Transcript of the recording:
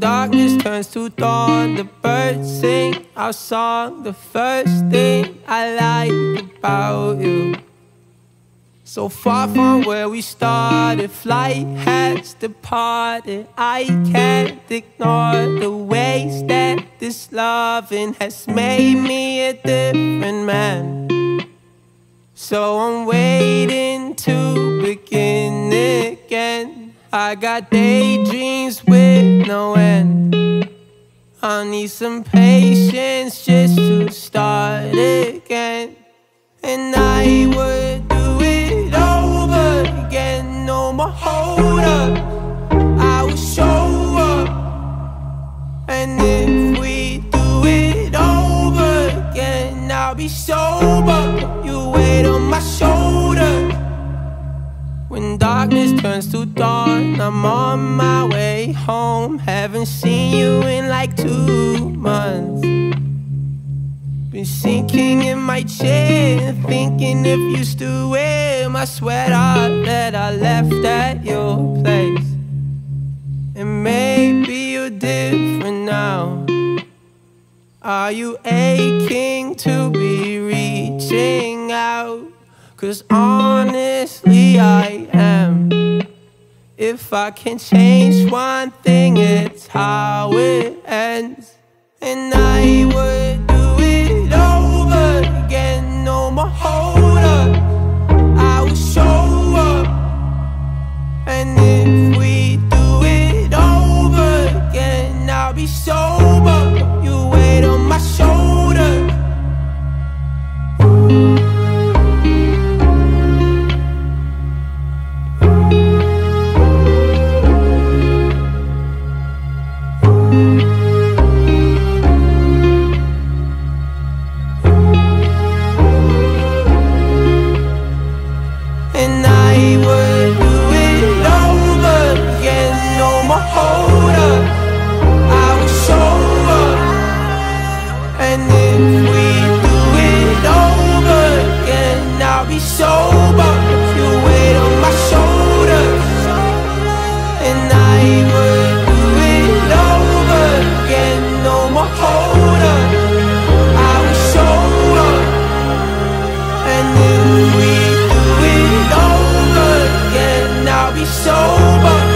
darkness turns to dawn, the birds sing our song. The first thing I like about you. So far from where we started, flight has departed. I can't ignore the ways that this loving has made me a different man. So I'm waiting to begin again. I got daydreams with no end. I need some patience just to start again. And I would do it over again. No more hold up. I will show up. And if we do it over again, I'll be sober. You wait on my shoulder. When darkness turns to dawn, I'm on my home. Haven't seen you in like two months. Been sinking in my chair, thinking if you still wear my sweater that I left at your place. And maybe you're different now. Are you aching to be reaching out? Cause honestly, I am. If I can change one thing, it's how it ends. And I would sober. You wait on my shoulders, and I would do it over again. No more. I show up, and then we do it over again. I'll be sober.